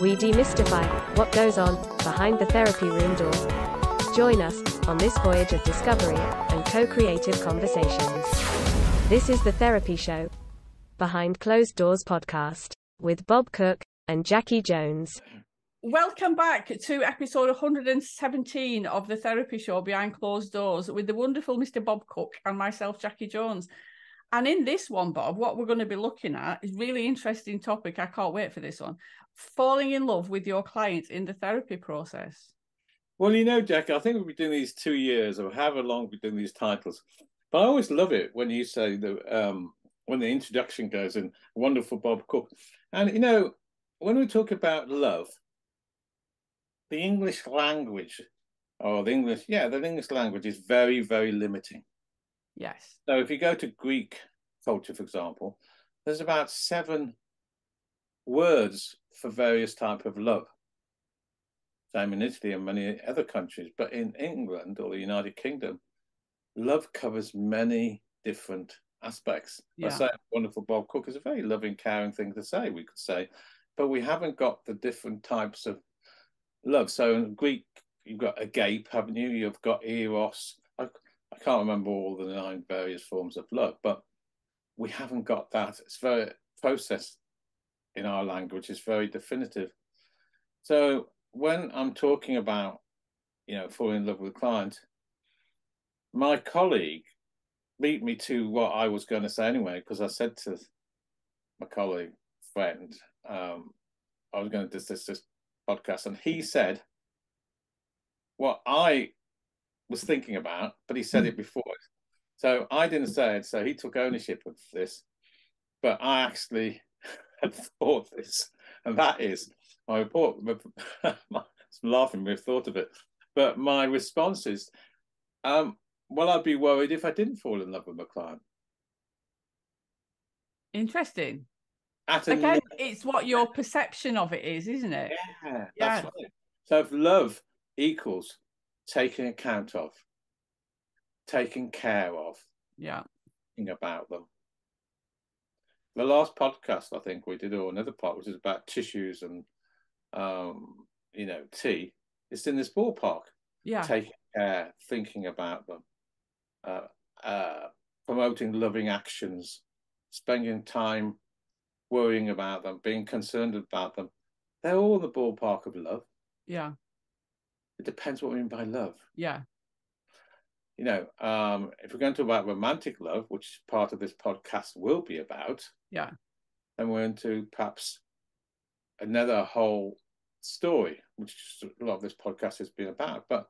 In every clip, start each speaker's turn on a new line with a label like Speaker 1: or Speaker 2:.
Speaker 1: We demystify what goes on behind the therapy room door. Join us on this voyage of discovery and co creative conversations. This is The Therapy Show, Behind Closed Doors podcast, with Bob Cooke and Jacci Jones.
Speaker 2: Welcome back to episode 117 of the Therapy Show Behind Closed Doors with the wonderful Mr. Bob Cooke and myself, Jacci Jones. And in this one, Bob, what we're going to be looking at is really interesting topic. I can't wait for this one. Falling in love with your clients in the therapy process.
Speaker 3: Well, you know, Jack, I think we've been doing these two years or however long we've been doing these titles. But I always love it when you say the um, when the introduction goes in, wonderful Bob Cooke. And you know, when we talk about love, the English language or the English, yeah, the English language is very, very limiting.
Speaker 2: Yes.
Speaker 3: So if you go to Greek culture, for example, there's about seven words for various type of love. Same in Italy and many other countries, but in England or the United Kingdom, love covers many different aspects. Yeah. I say wonderful Bob Cooke is a very loving, caring thing to say, we could say, but we haven't got the different types of love. So in Greek, you've got agape, haven't you? You've got eros. I, can't remember all the nine various forms of love, but we haven't got that. It's very process in our language. It's very definitive. So when I'm talking about, you know, falling in love with a client, my colleague beat me to what I was going to say anyway, because I said to my colleague, friend, um, I was going to do this, this podcast, and he said what I was thinking about, but he said it before. So I didn't say it, so he took ownership of this. But I actually had thought this, and that is my report. I'm laughing, we've thought of it. But my response is, um, well, I'd be worried if I didn't fall in love with my client.
Speaker 2: Interesting. Again, it's what your perception of it is, isn't it?
Speaker 3: Yeah, yeah. Right. So if love equals taking account of, taking care of,
Speaker 2: yeah,
Speaker 3: thinking about them. The last podcast I think we did, or another part, which is about tissues and, um, you know, tea. It's in this ballpark.
Speaker 2: Yeah,
Speaker 3: taking care, thinking about them, uh, uh, promoting loving actions, spending time worrying about them, being concerned about them. They're all in the ballpark of love.
Speaker 2: Yeah.
Speaker 3: It depends what we mean by love.
Speaker 2: Yeah.
Speaker 3: You know, um, if we're going to talk about romantic love, which part of this podcast will be about,
Speaker 2: yeah,
Speaker 3: then we're into perhaps another whole story, which a lot of this podcast has been about. But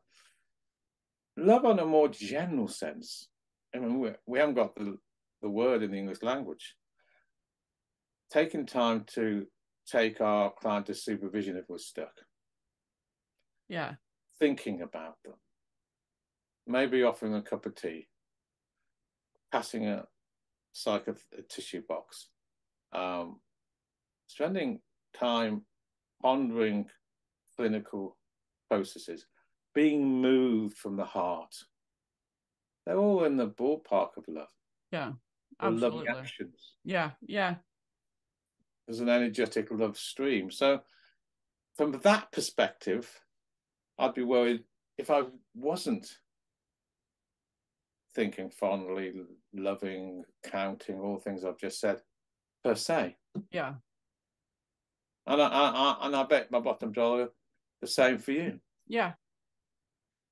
Speaker 3: love on a more general sense, I mean, we, we haven't got the, the word in the English language taking time to take our client to supervision if we're stuck.
Speaker 2: Yeah.
Speaker 3: Thinking about them. Maybe offering a cup of tea. Passing a psych a tissue box. Um, spending time pondering clinical processes, being moved from the heart. They're all in the ballpark of love.
Speaker 2: Yeah. Absolutely. Loving actions. Yeah, yeah
Speaker 3: There's an energetic love stream. So, from that perspective, I'd be worried if I wasn't thinking fondly, loving, counting, all things I've just said, per se.
Speaker 2: Yeah.
Speaker 3: And I, I, and I bet my bottom dollar the same for you.
Speaker 2: Yeah.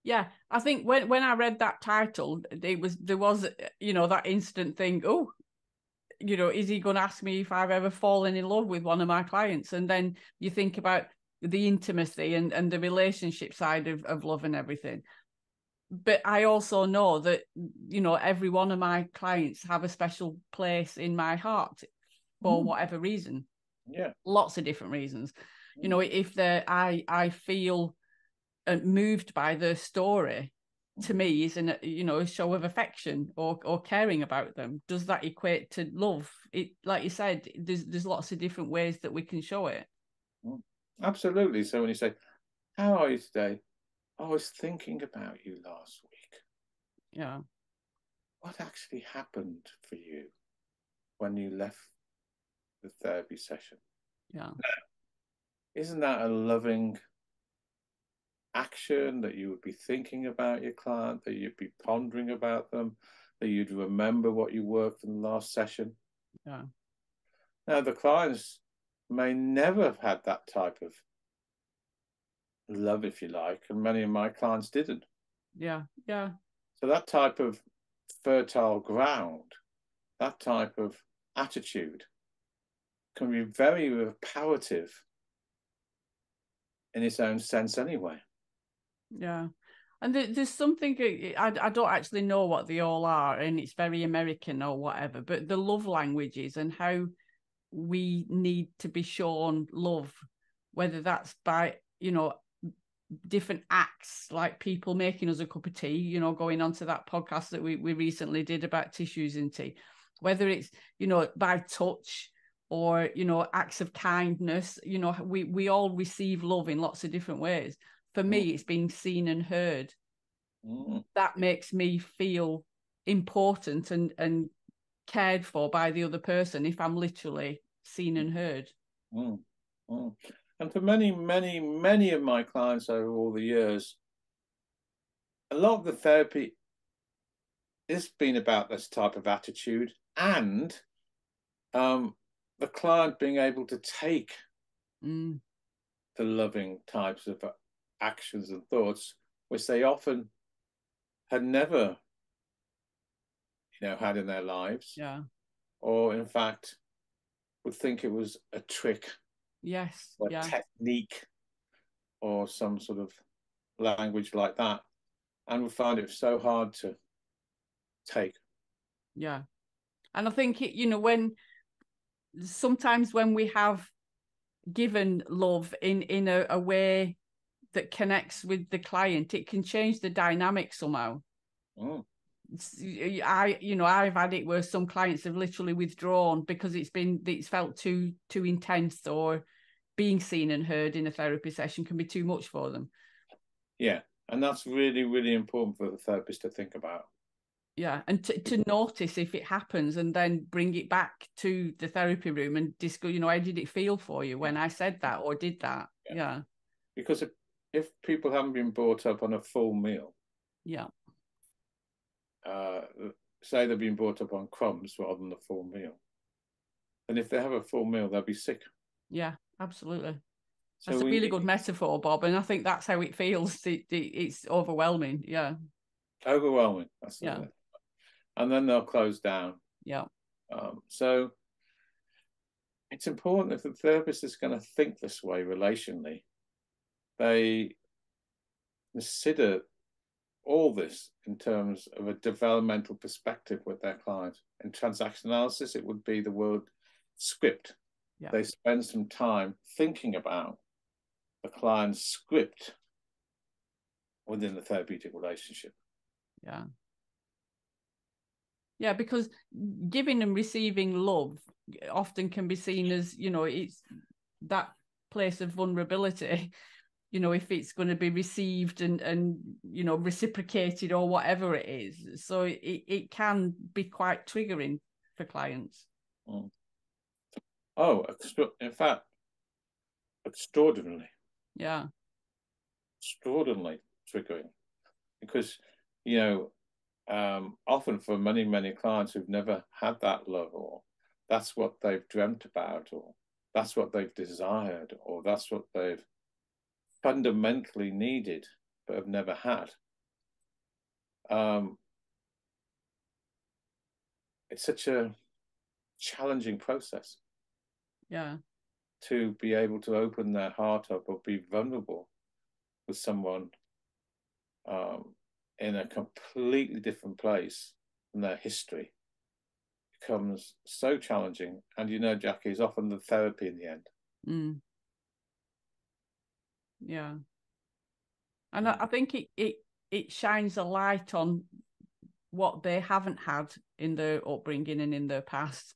Speaker 2: Yeah, I think when when I read that title, it was there was you know that instant thing. Oh, you know, is he going to ask me if I've ever fallen in love with one of my clients? And then you think about the intimacy and, and the relationship side of, of love and everything. But I also know that, you know, every one of my clients have a special place in my heart for mm. whatever reason.
Speaker 3: Yeah.
Speaker 2: Lots of different reasons. Mm. You know, if they I I feel uh, moved by their story, to me is an you know a show of affection or or caring about them does that equate to love it like you said there's there's lots of different ways that we can show it
Speaker 3: mm, absolutely so when you say how are you today i was thinking about you last week
Speaker 2: yeah
Speaker 3: what actually happened for you when you left the therapy session.
Speaker 2: Yeah.
Speaker 3: Isn't that a loving action that you would be thinking about your client, that you'd be pondering about them, that you'd remember what you worked in the last session?
Speaker 2: Yeah.
Speaker 3: Now, the clients may never have had that type of love, if you like, and many of my clients didn't.
Speaker 2: Yeah. Yeah.
Speaker 3: So, that type of fertile ground, that type of attitude can be very reparative in its own sense, anyway.
Speaker 2: Yeah. And there's something I, I don't actually know what they all are, and it's very American or whatever. But the love languages and how we need to be shown love, whether that's by you know different acts like people making us a cup of tea, you know, going on to that podcast that we we recently did about tissues in tea, whether it's you know by touch or you know acts of kindness, you know, we we all receive love in lots of different ways. For me it's being seen and heard. Mm. that makes me feel important and and cared for by the other person if i'm literally seen and heard
Speaker 3: mm. mm. and for many many many of my clients over all the years a lot of the therapy has been about this type of attitude and um, the client being able to take
Speaker 2: mm.
Speaker 3: the loving types of actions and thoughts which they often had never you know had in their lives.
Speaker 2: Yeah.
Speaker 3: Or in fact would think it was a trick
Speaker 2: yes
Speaker 3: or
Speaker 2: yeah.
Speaker 3: technique or some sort of language like that and would find it so hard to take.
Speaker 2: Yeah. And i think it, you know when sometimes when we have given love in in a, a way that connects with the client it can change the dynamic somehow.
Speaker 3: Oh.
Speaker 2: I you know i've had it where some clients have literally withdrawn because it's been it's felt too too intense or being seen and heard in a therapy session can be too much for them.
Speaker 3: Yeah and that's really really important for the therapist to think about.
Speaker 2: Yeah and to, to notice if it happens and then bring it back to the therapy room and discuss you know how did it feel for you when i said that or did that? Yeah, yeah.
Speaker 3: because if if people haven't been brought up on a full meal,
Speaker 2: yeah,
Speaker 3: uh, say they've been brought up on crumbs rather than the full meal, and if they have a full meal, they'll be sick.
Speaker 2: Yeah, absolutely. So that's we, a really good metaphor, Bob, and I think that's how it feels. It, it, it's overwhelming. Yeah.
Speaker 3: Overwhelming. That's yeah. It. And then they'll close down.
Speaker 2: Yeah.
Speaker 3: Um, so it's important if the therapist is going to think this way relationally they consider all this in terms of a developmental perspective with their client. In transaction analysis, it would be the word script.
Speaker 2: Yeah.
Speaker 3: They spend some time thinking about the client's script within the therapeutic relationship.
Speaker 2: Yeah. Yeah, because giving and receiving love often can be seen as, you know, it's that place of vulnerability you know if it's going to be received and and you know reciprocated or whatever it is. So it, it can be quite triggering for clients.
Speaker 3: Mm. oh in fact extraordinarily.
Speaker 2: Yeah.
Speaker 3: Extraordinarily triggering. Because you know um, often for many many clients who've never had that love or that's what they've dreamt about or that's what they've desired or that's what they've fundamentally needed but have never had. Um, it's such a challenging process.
Speaker 2: Yeah.
Speaker 3: To be able to open their heart up or be vulnerable with someone um, in a completely different place from their history becomes so challenging. And you know, Jacci, is often the therapy in the end.
Speaker 2: Mm yeah. And I, I think it it it shines a light on what they haven't had in their upbringing and in their past.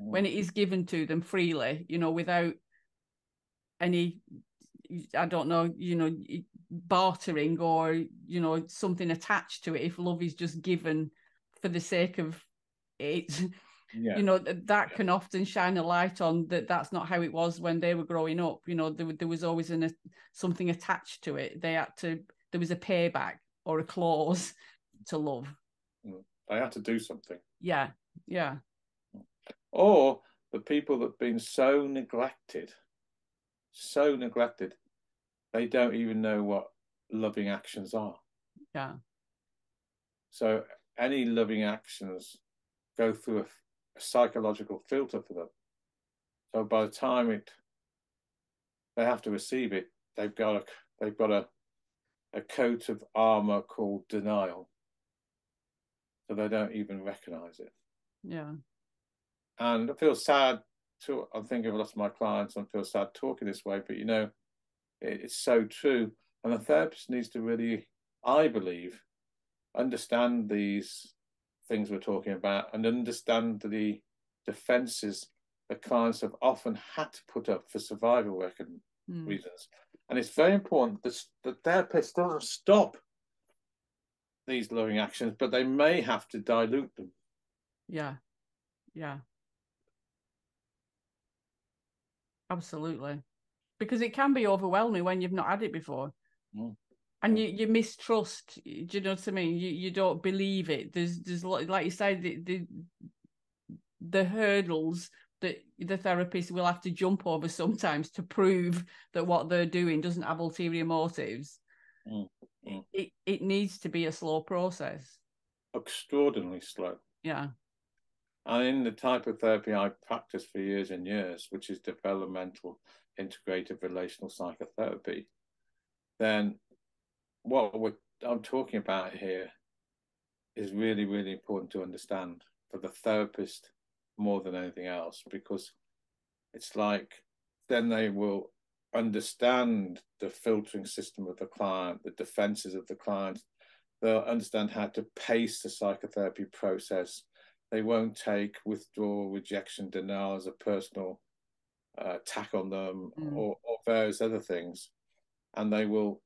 Speaker 2: Mm. when it is given to them freely you know without any i don't know you know bartering or you know something attached to it if love is just given for the sake of it
Speaker 3: Yeah.
Speaker 2: you know th- that can often shine a light on that that's not how it was when they were growing up you know there, there was always an, a, something attached to it they had to there was a payback or a clause to love mm,
Speaker 3: They had to do something.
Speaker 2: yeah yeah
Speaker 3: Or the people that've been so neglected, so neglected, they don't even know what loving actions are.
Speaker 2: yeah
Speaker 3: So any loving actions go through a psychological filter for them. So by the time it they have to receive it, they've got a they've got a a coat of armor called denial. So they don't even recognize it.
Speaker 2: yeah
Speaker 3: And I feel sad to I'm thinking of a lot of my clients and I feel sad talking this way, but you know, it, it's so true. And the therapist needs to really, I believe, understand these things we're talking about and understand the defenses that clients have often had to put up for survival record
Speaker 2: Mm.
Speaker 3: reasons. And it's very important that the therapist doesn't stop these loving actions, but they may have to dilute them.
Speaker 2: yeah yeah absolutely because it can be overwhelming when you've not had it before
Speaker 3: Mm.
Speaker 2: And you, you mistrust do you know what i mean? You, you don't believe it. There's there's like you say the, the the hurdles that the therapist will have to jump over sometimes to prove that what they're doing doesn't have ulterior motives.
Speaker 3: Mm, mm.
Speaker 2: It, it needs to be a slow process.
Speaker 3: Extraordinarily slow.
Speaker 2: yeah.
Speaker 3: And in the type of therapy I practiced for years and years, which is developmental integrative relational psychotherapy, then what we're, I'm talking about here is really, really important to understand for the therapist more than anything else, because it's like then they will understand the filtering system of the client, the defenses of the client. They'll understand how to pace the psychotherapy process they won't take withdrawal, rejection, denial as a personal uh, attack on them
Speaker 2: Mm.
Speaker 3: or, or various other things. And they will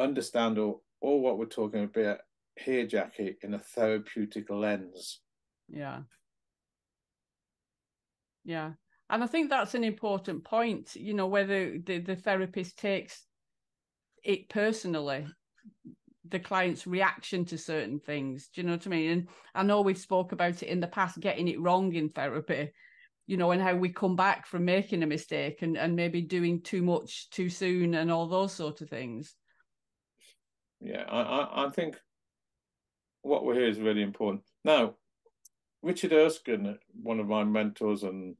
Speaker 3: understand all, all what we're talking about here, Jacci, in a therapeutic lens.
Speaker 2: Yeah. Yeah. And I think that's an important point, you know, whether the, the therapist takes it personally, the client's reaction to certain things. Do you know what I mean? And I know we've spoke about it in the past, getting it wrong in therapy, you know, and how we come back from making a mistake and, and maybe doing too much too soon and all those sort of things.
Speaker 3: Yeah, I, I, I think what we're here is really important. Now, Richard Erskine, one of my mentors and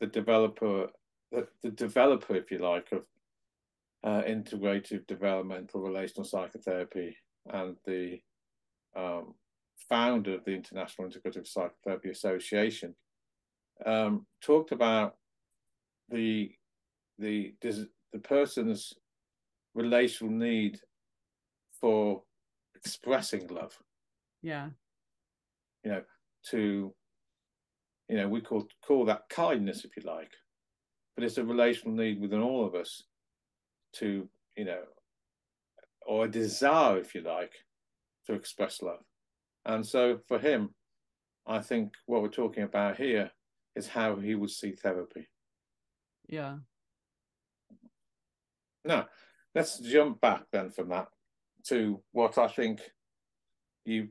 Speaker 3: the developer, the, the developer, if you like, of uh, integrative developmental relational psychotherapy and the um, founder of the International Integrative Psychotherapy Association, um, talked about the the the person's relational need for expressing love.
Speaker 2: Yeah.
Speaker 3: you know to you know we call call that kindness if you like. But it's a relational need within all of us to you know or a desire if you like to express love. And so for him i think what we're talking about here is how he would see therapy.
Speaker 2: Yeah.
Speaker 3: now let's jump back then from that to what i think you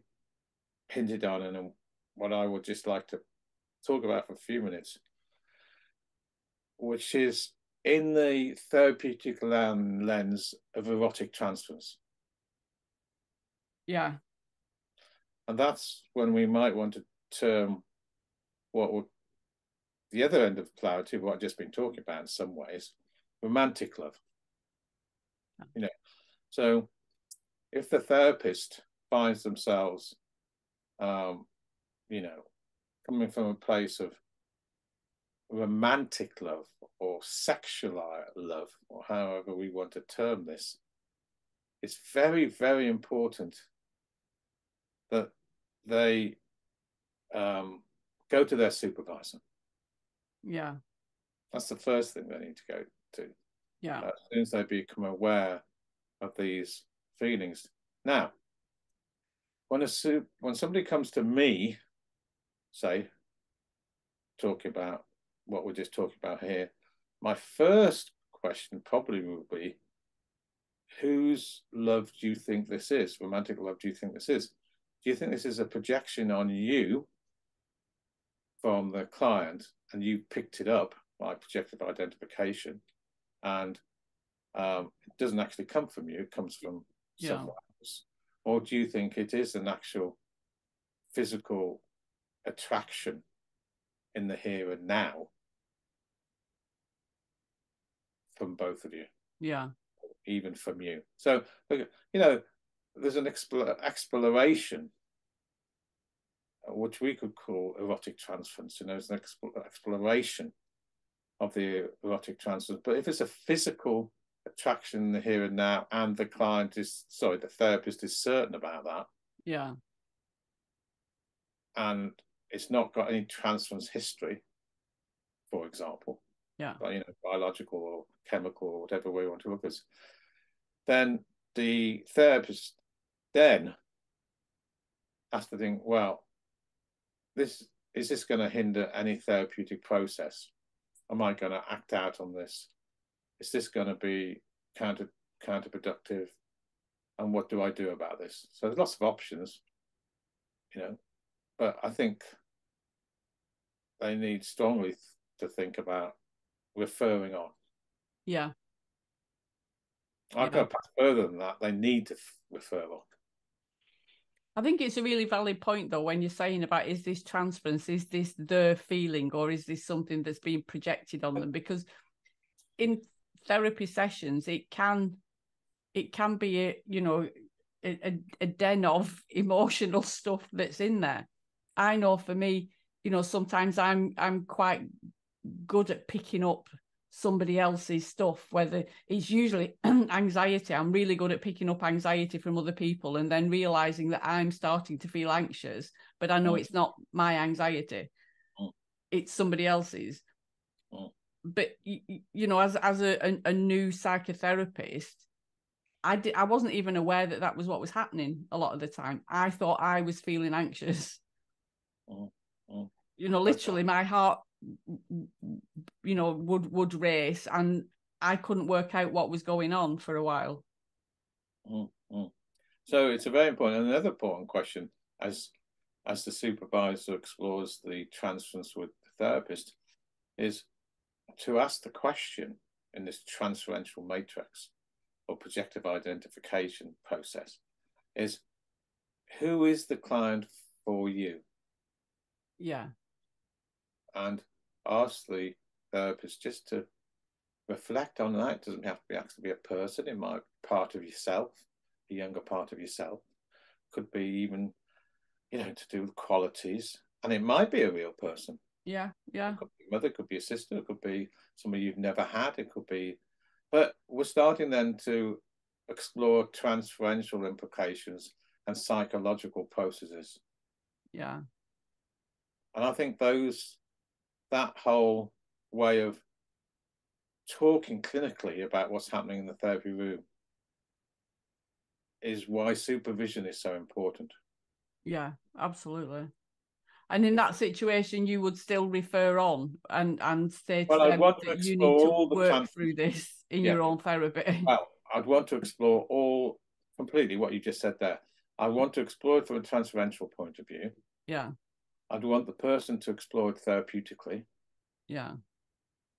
Speaker 3: hinted on and what i would just like to talk about for a few minutes which is in the therapeutic lens of erotic transfers.
Speaker 2: Yeah.
Speaker 3: and that's when we might want to term what would the other end of polarity what I've just been talking about in some ways romantic love you know so if the therapist finds themselves um you know coming from a place of romantic love or sexual love or however we want to term this it's very very important that they um, go to their supervisor.
Speaker 2: Yeah.
Speaker 3: That's the first thing they need to go to
Speaker 2: Yeah.
Speaker 3: as soon as they become aware of these feelings. Now, when a when somebody comes to me, say, talking about what we're just talking about here, my first question probably would be whose love do you think this is? Romantic love, do you think this is? Do you think this is a projection on you from the client and you picked it up by projective identification and um, it doesn't actually come from you, it comes from yeah. else? Or do you think it is an actual physical attraction in the here and now from both of you?
Speaker 2: Yeah
Speaker 3: even from you. So, you know, there's an exploration, uh, which we could call erotic transference. You know, there's an exploration of the erotic transference. But if it's a physical attraction the here and now, and the client is, sorry, the therapist is certain about that.
Speaker 2: Yeah.
Speaker 3: And it's not got any transference history, for example.
Speaker 2: Yeah.
Speaker 3: But, you know, biological or chemical or whatever way you want to look at it then the therapist then has to think, well, this is this going to hinder any therapeutic process? Am I going to act out on this? Is this going to be counter counterproductive? And what do I do about this? So there's lots of options, you know, but I think they need strongly to think about referring on.
Speaker 2: Yeah,
Speaker 3: I've got to further than that. They need to refer on.
Speaker 2: I think it's a really valid point, though, when you're saying about is this transference, is this their feeling, or is this something that's being projected on them? Because in therapy sessions, it can it can be a you know a, a den of emotional stuff that's in there. I know for me, you know, sometimes I'm I'm quite good at picking up somebody else's stuff whether it's usually anxiety i'm really good at picking up anxiety from other people and then realizing that i'm starting to feel anxious but i know mm. it's not my anxiety mm. it's somebody else's. But you, you know as as a, a, a new psychotherapist I did. I wasn't even aware that that was what was happening a lot of the time. I thought I was feeling anxious. Mm, mm. You know, literally, my heart you know would would race and i couldn't work out what was going on for a while
Speaker 3: mm-hmm. so it's a very important another important question as as the supervisor explores the transference with the therapist is to ask the question in this transferential matrix or projective identification process is who is the client for you
Speaker 2: yeah
Speaker 3: and ask the therapist just to reflect on that. It doesn't have to be actually be a person. It might be part of yourself, a younger part of yourself. Could be even, you know, to do with qualities. And it might be a real person.
Speaker 2: Yeah, yeah.
Speaker 3: It could be mother, could be a sister, it could be somebody you've never had, it could be but we're starting then to explore transferential implications and psychological processes.
Speaker 2: Yeah.
Speaker 3: And I think those that whole way of talking clinically about what's happening in the therapy room is why supervision is so important.
Speaker 2: Yeah, absolutely. And in that situation, you would still refer on and and say to well, them that you need to work through this in yeah. your own therapy.
Speaker 3: Well, I'd want to explore all completely what you just said there. I want to explore it from a transferential point of view.
Speaker 2: Yeah.
Speaker 3: I'd want the person to explore it therapeutically.
Speaker 2: Yeah.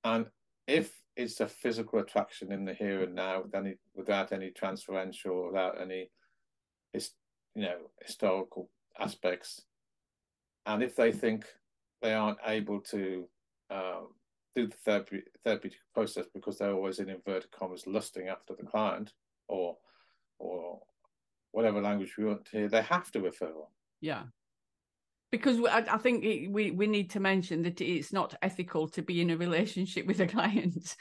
Speaker 3: And if it's a physical attraction in the here and now, then it, without any transferential, without any, you know, historical aspects, and if they think they aren't able to um, do the therapy, therapeutic process because they're always in inverted commas lusting after the client or or whatever language we want to hear, they have to refer on.
Speaker 2: Yeah because I, I think it, we we need to mention that it's not ethical to be in a relationship with a client.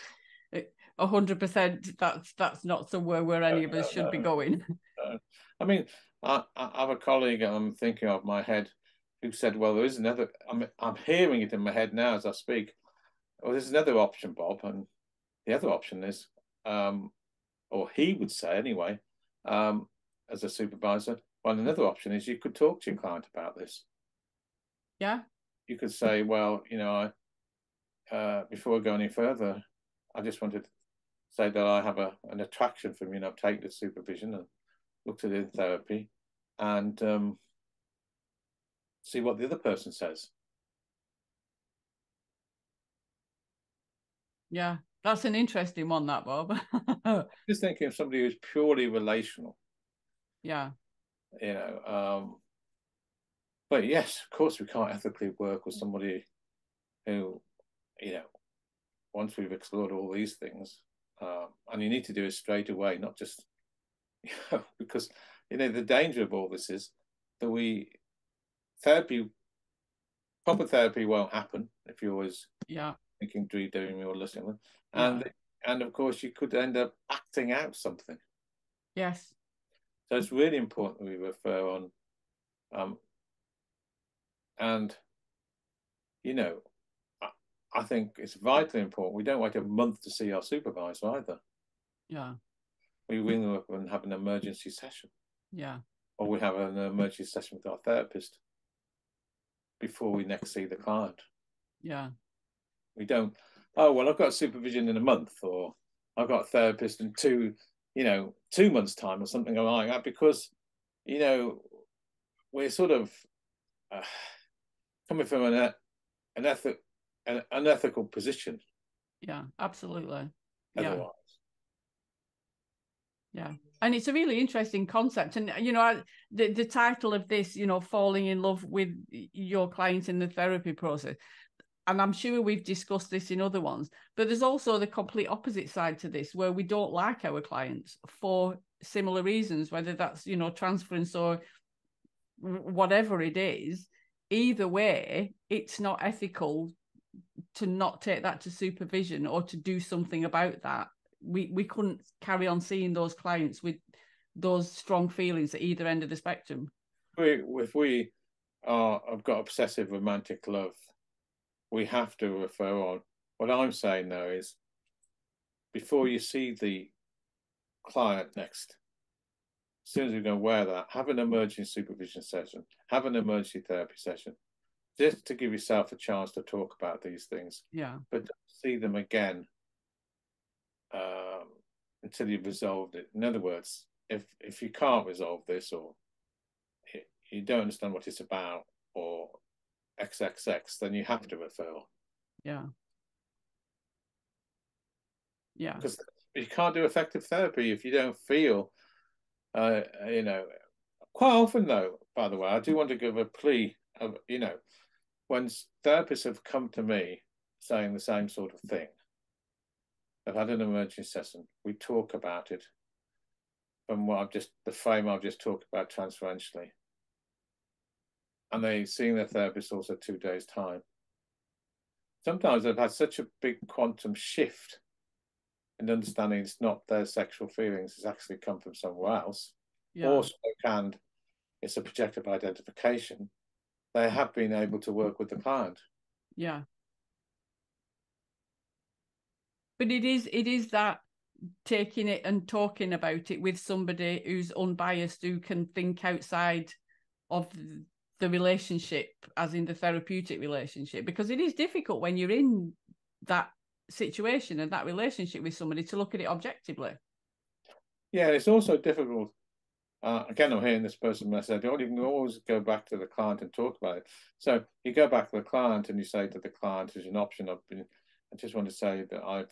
Speaker 2: A hundred percent. That's that's not somewhere where any of us should be going.
Speaker 3: I mean, I, I have a colleague I'm thinking of my head who said, "Well, there is another." I'm I'm hearing it in my head now as I speak. Well, there's another option, Bob, and the other option is, um, or he would say anyway, um, as a supervisor. Well, another option is you could talk to your client about this.
Speaker 2: Yeah.
Speaker 3: you could say, well, you know, I, uh, before I go any further, I just wanted to say that I have a, an attraction from, you know, take the supervision and looked at it in therapy and um, see what the other person says.
Speaker 2: Yeah, that's an interesting one, that Bob.
Speaker 3: Just thinking of somebody who's purely relational.
Speaker 2: Yeah.
Speaker 3: You know, um, but yes, of course, we can't ethically work with somebody who, you know, once we've explored all these things, um, and you need to do it straight away, not just, you know, because, you know, the danger of all this is that we, therapy, proper therapy won't happen if you're always
Speaker 2: yeah
Speaker 3: thinking, dreaming, or listening, and yeah. and of course you could end up acting out something.
Speaker 2: Yes.
Speaker 3: So it's really important we refer on um, and, you know, I, I think it's vitally important. We don't wait a month to see our supervisor either.
Speaker 2: Yeah.
Speaker 3: We ring them up and have an emergency session.
Speaker 2: Yeah.
Speaker 3: Or we have an emergency session with our therapist before we next see the client.
Speaker 2: Yeah.
Speaker 3: We don't, oh, well, I've got supervision in a month or I've got a therapist in two, you know, two months' time or something like that because, you know, we're sort of, uh, coming from an an ethic an unethical position.
Speaker 2: Yeah, absolutely.
Speaker 3: Otherwise.
Speaker 2: Yeah. yeah. And it's a really interesting concept. And, you know, the, the title of this, you know, falling in love with your client in the therapy process. And I'm sure we've discussed this in other ones, but there's also the complete opposite side to this where we don't like our clients for similar reasons, whether that's, you know, transference or whatever it is either way, it's not ethical to not take that to supervision or to do something about that. We we couldn't carry on seeing those clients with those strong feelings at either end of the spectrum.
Speaker 3: We, if we are have got obsessive romantic love, we have to refer on. What I'm saying though is, before you see the client next, as soon as you're going to wear that, have an emergency supervision session, have an emergency therapy session, just to give yourself a chance to talk about these things.
Speaker 2: Yeah.
Speaker 3: But see them again um, until you've resolved it. In other words, if if you can't resolve this or you don't understand what it's about or XXX, then you have to refer.
Speaker 2: Yeah. Yeah.
Speaker 3: Because you can't do effective therapy if you don't feel uh, you know, quite often though, by the way, I do want to give a plea of, you know, when therapists have come to me saying the same sort of thing, I've had an emergency session, we talk about it from what I've just, the frame I've just talked about transferentially. And they seeing their therapist also two days' time. Sometimes they've had such a big quantum shift in understanding it's not their sexual feelings, it's actually come from somewhere else. Yeah. Also, and it's a projective identification, they have been able to work with the client.
Speaker 2: Yeah. But it is it is that taking it and talking about it with somebody who's unbiased who can think outside of the relationship as in the therapeutic relationship because it is difficult when you're in that situation and that relationship with somebody to look at it objectively.
Speaker 3: Yeah, it's also difficult. Uh, again, I'm hearing this person message. You can always go back to the client and talk about it. So you go back to the client and you say to the client, "As an option, I've been. I just want to say that I've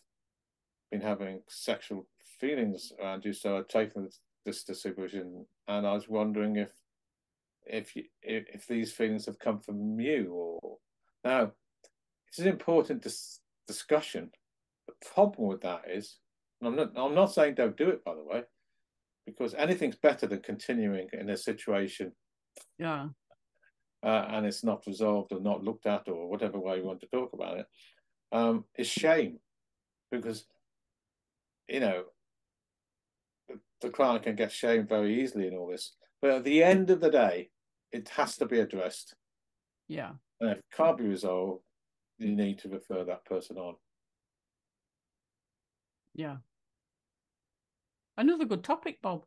Speaker 3: been having sexual feelings around you, so I've taken this supervision, and I was wondering if if you, if, if these feelings have come from you or now. It's an important to discussion. The problem with that is, I'm not, I'm not saying don't do it, by the way, because anything's better than continuing in a situation.
Speaker 2: Yeah.
Speaker 3: Uh, and it's not resolved or not looked at or whatever way you want to talk about it. Um, is shame, because you know the, the client can get shamed very easily in all this. But at the end of the day, it has to be addressed.
Speaker 2: Yeah.
Speaker 3: And if it can't be resolved, you need to refer that person on.
Speaker 2: Yeah. Another good topic, Bob.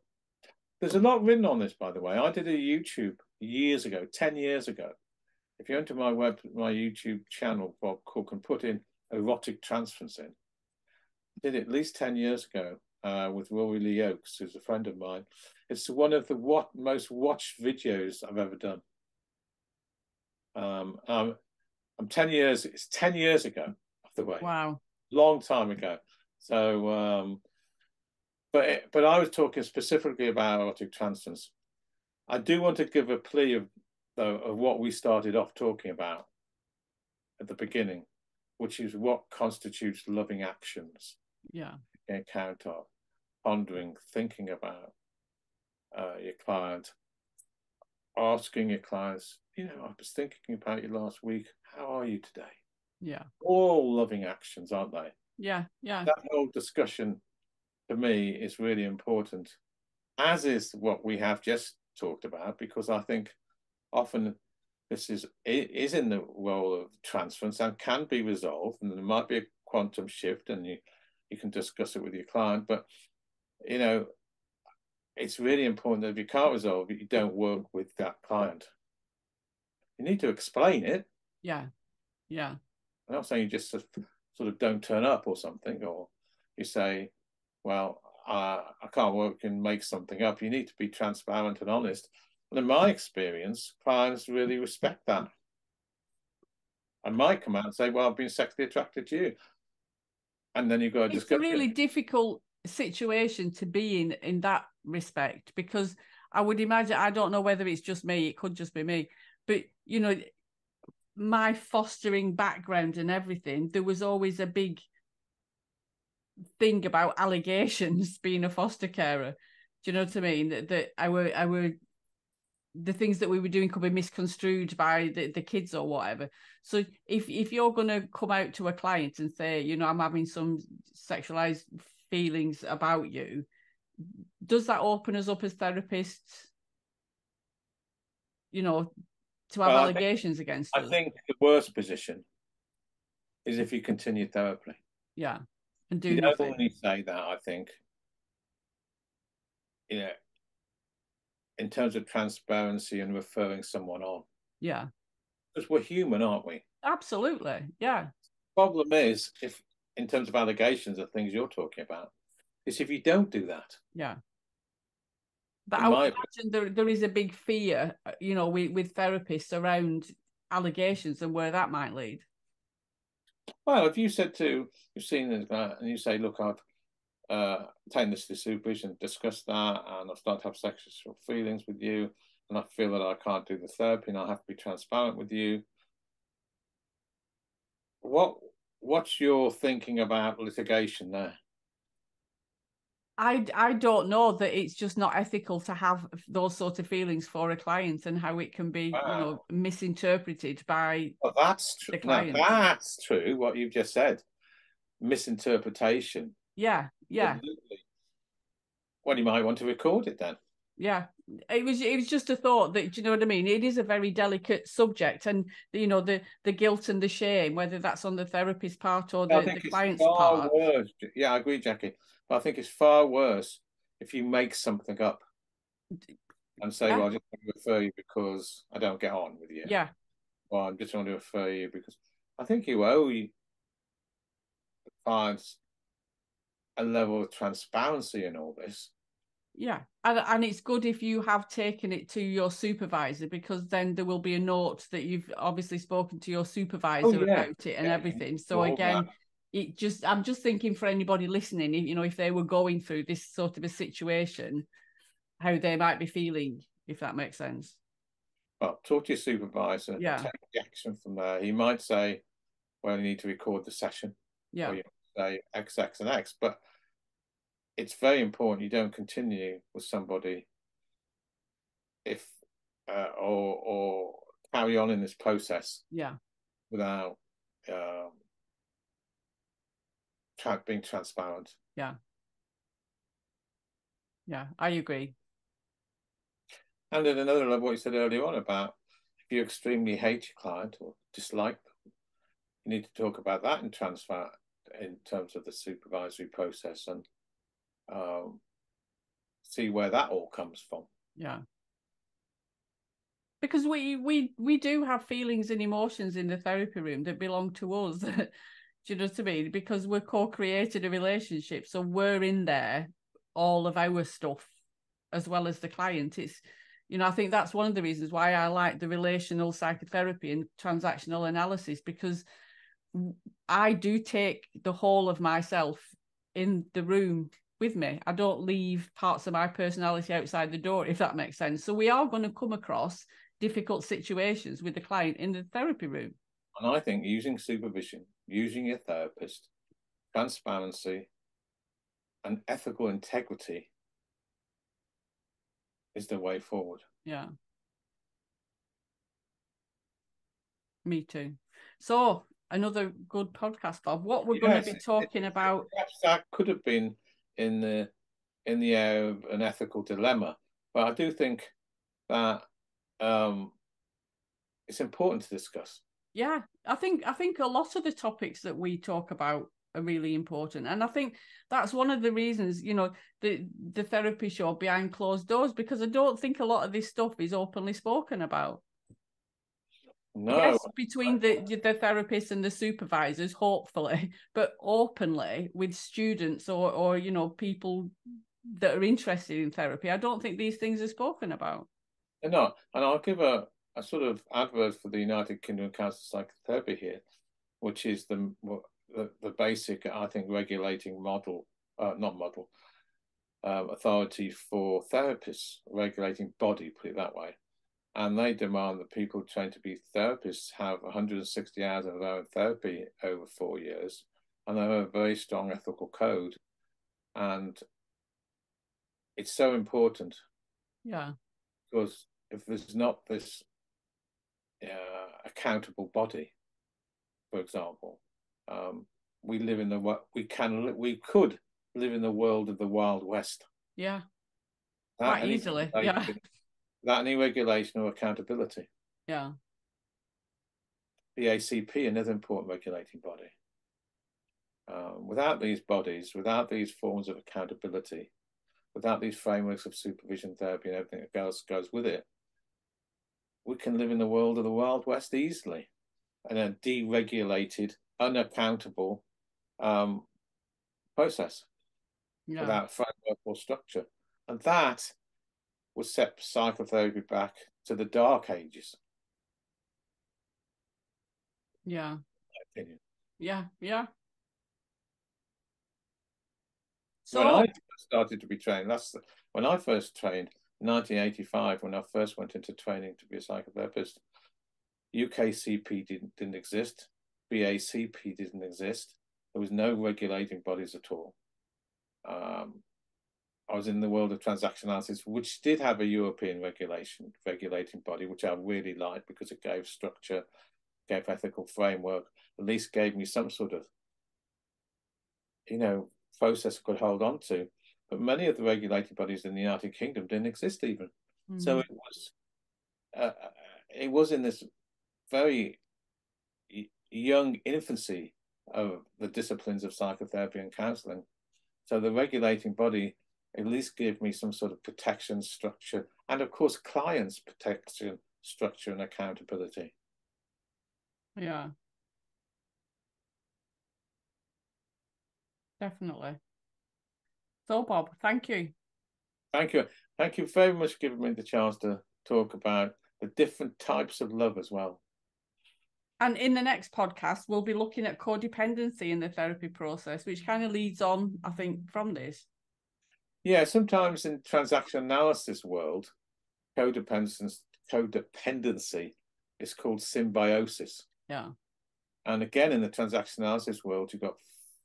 Speaker 3: There's a lot written on this, by the way. I did a YouTube years ago, 10 years ago, if you enter my web, my YouTube channel, Bob Cooke, and put in erotic transference in, I did it at least 10 years ago uh, with Rory Lee Oakes, who's a friend of mine. It's one of the what most watched videos I've ever done. Um, um, I'm 10 years, it's 10 years ago, of the way.
Speaker 2: Wow.
Speaker 3: Long time ago. So, um, but it, but I was talking specifically about erotic transference. I do want to give a plea of though of what we started off talking about at the beginning, which is what constitutes loving actions.
Speaker 2: Yeah.
Speaker 3: Account of pondering, thinking about uh, your client, asking your clients, you know, I was thinking about you last week. How are you today?
Speaker 2: Yeah.
Speaker 3: All loving actions, aren't they?
Speaker 2: Yeah. Yeah.
Speaker 3: That whole discussion to me is really important, as is what we have just talked about, because I think often this is is in the role of transference and can be resolved, and there might be a quantum shift, and you you can discuss it with your client. But you know, it's really important that if you can't resolve it, you don't work with that client. You need to explain it.
Speaker 2: Yeah, yeah.
Speaker 3: I'm not saying you just sort of don't turn up or something, or you say, "Well, uh, I can't work and make something up." You need to be transparent and honest and in my experience, clients really respect that. I might come out and say, Well, I've been sexually attracted to you. And then you've got to
Speaker 2: It's a really difficult situation to be in in that respect because I would imagine I don't know whether it's just me, it could just be me, but you know, my fostering background and everything, there was always a big thing about allegations being a foster carer. Do you know what I mean? That, that I were I were the things that we were doing could be misconstrued by the, the kids or whatever. So if if you're going to come out to a client and say, you know, I'm having some sexualized feelings about you, does that open us up as therapists? You know, to have well, allegations
Speaker 3: think,
Speaker 2: against
Speaker 3: I
Speaker 2: us?
Speaker 3: think the worst position is if you continue therapy.
Speaker 2: Yeah, and do
Speaker 3: you
Speaker 2: nothing.
Speaker 3: don't only say that. I think, you know, in terms of transparency and referring someone on.
Speaker 2: Yeah.
Speaker 3: Because we're human, aren't we?
Speaker 2: Absolutely. Yeah.
Speaker 3: Problem is, if in terms of allegations of things you're talking about, is if you don't do that.
Speaker 2: Yeah. But I would imagine there, there is a big fear, uh, you know, with, with therapists around allegations and where that might lead.
Speaker 3: Well, if you said to, you've seen this, and you say, look, I've uh, this to supervision, discuss that, and I've started to have sexual feelings with you, and I feel that I can't do the therapy, and I have to be transparent with you. What What's your thinking about litigation there?
Speaker 2: I, I don't know that it's just not ethical to have those sort of feelings for a client and how it can be wow. you know misinterpreted by
Speaker 3: well, that's true. The client. Now, that's true. What you've just said, misinterpretation.
Speaker 2: Yeah, yeah.
Speaker 3: Well, you might want to record it then.
Speaker 2: Yeah, it was it was just a thought that you know what I mean. It is a very delicate subject, and you know the the guilt and the shame, whether that's on the therapist's part or the, the client's part.
Speaker 3: Worse. Yeah, I agree, Jacci. But I think it's far worse if you make something up and say, yeah. "Well, I just want to refer you because I don't get on with you."
Speaker 2: Yeah.
Speaker 3: Or I'm just want to refer you because I think you owe you clients a level of transparency in all this.
Speaker 2: Yeah, and and it's good if you have taken it to your supervisor because then there will be a note that you've obviously spoken to your oh, supervisor oh, yeah. about it and yeah. everything. So all again, that. it just I'm just thinking for anybody listening, you know, if they were going through this sort of a situation, how they might be feeling, if that makes sense.
Speaker 3: Well, talk to your supervisor.
Speaker 2: Yeah.
Speaker 3: Take the action from there. He might say, "Well, you need to record the session."
Speaker 2: Yeah.
Speaker 3: Or you say X, X, and X, but it's very important you don't continue with somebody if uh, or or carry on in this process
Speaker 2: yeah.
Speaker 3: without um, tra- being transparent.
Speaker 2: Yeah. Yeah i agree.
Speaker 3: And at another level what you said earlier on about if you extremely hate your client or dislike them you need to talk about that in transfer in terms of the supervisory process and um, see where that all comes from.
Speaker 2: Yeah. because we we we do have feelings and emotions in the therapy room that belong to us. do you know what I mean? Because we're co-created a relationship, so we're in there all of our stuff as well as the client. It's you know, I think that's one of the reasons why I like the relational psychotherapy and transactional analysis because I do take the whole of myself in the room with me. I don't leave parts of my personality outside the door, if that makes sense. So we are going to come across difficult situations with the client in the therapy room.
Speaker 3: And I think using supervision, using your therapist, transparency, and ethical integrity is the way forward.
Speaker 2: Yeah. Me too. So another good podcast, Bob. What we're yes, going to be talking it, about.
Speaker 3: Perhaps that could have been in the in the air of an ethical dilemma, but I do think that um, it's important to discuss.
Speaker 2: Yeah, I think I think a lot of the topics that we talk about are really important, and I think that's one of the reasons you know the the therapy show behind closed doors because I don't think a lot of this stuff is openly spoken about.
Speaker 3: No.
Speaker 2: Yes, between the the therapists and the supervisors, hopefully, but openly with students or or you know people that are interested in therapy. I don't think these things are spoken about.
Speaker 3: They're and I'll give a a sort of advert for the United Kingdom Council of Psychotherapy here, which is the the, the basic, I think, regulating model, uh, not model, uh, authority for therapists, regulating body, put it that way and they demand that people trained to be therapists have 160 hours of their own therapy over four years, and they have a very strong ethical code, and it's so important.
Speaker 2: Yeah,
Speaker 3: because if there's not this uh, accountable body, for example, um, we live in the we can we could live in the world of the wild west.
Speaker 2: Yeah, quite easily. Yeah
Speaker 3: without any regulation or accountability.
Speaker 2: Yeah.
Speaker 3: The ACP, another important regulating body. Um, without these bodies, without these forms of accountability, without these frameworks of supervision therapy and everything that goes, goes with it, we can live in the world of the Wild West easily in a deregulated, unaccountable um, process yeah. without framework or structure. And that would set psychotherapy back to the dark ages.
Speaker 2: Yeah. Yeah, yeah.
Speaker 3: So when I started to be trained, that's the, when I first trained, 1985, when I first went into training to be a psychotherapist, UKCP didn't, didn't exist, BACP didn't exist. There was no regulating bodies at all. Um, I was in the world of transaction analysis, which did have a European regulation regulating body, which I really liked because it gave structure, gave ethical framework, at least gave me some sort of, you know, process I could hold on to. But many of the regulating bodies in the United Kingdom didn't exist even. Mm. So it was, uh, it was in this very young infancy of the disciplines of psychotherapy and counselling. So the regulating body at least give me some sort of protection structure and of course clients protection structure and accountability.
Speaker 2: Yeah. Definitely. So bob thank you.
Speaker 3: Thank you. Thank you very much for giving me the chance to talk about the different types of love as well.
Speaker 2: And in the next podcast we'll be looking at codependency in the therapy process which kind of leads on i think from this
Speaker 3: yeah, sometimes in transaction analysis world, codependency, codependency is called symbiosis.
Speaker 2: Yeah.
Speaker 3: And again, in the transaction analysis world, you've got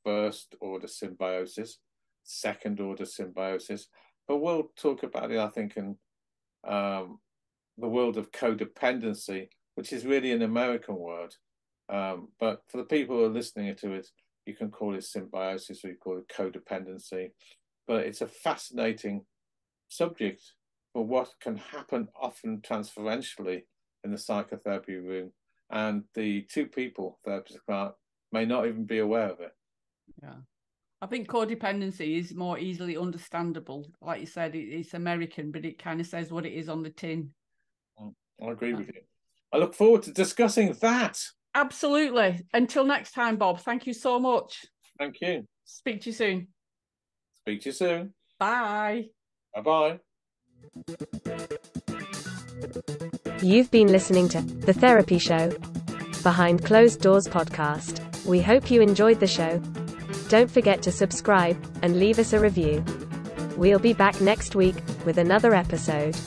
Speaker 3: first order symbiosis, second order symbiosis. But we'll talk about it, I think, in um, the world of codependency, which is really an American word. Um, but for the people who are listening to it, you can call it symbiosis or you call it codependency but it's a fascinating subject for what can happen often transferentially in the psychotherapy room. And the two people, therapist client, may not even be aware of it.
Speaker 2: Yeah. I think codependency is more easily understandable. Like you said, it's American, but it kind of says what it is on the tin.
Speaker 3: Mm. I agree with you. I look forward to discussing that.
Speaker 2: Absolutely. Until next time, Bob. Thank you so much.
Speaker 3: Thank you.
Speaker 2: Speak to you soon.
Speaker 3: Speak to you soon.
Speaker 2: Bye.
Speaker 3: Bye bye.
Speaker 1: You've been listening to The Therapy Show, Behind Closed Doors podcast. We hope you enjoyed the show. Don't forget to subscribe and leave us a review. We'll be back next week with another episode.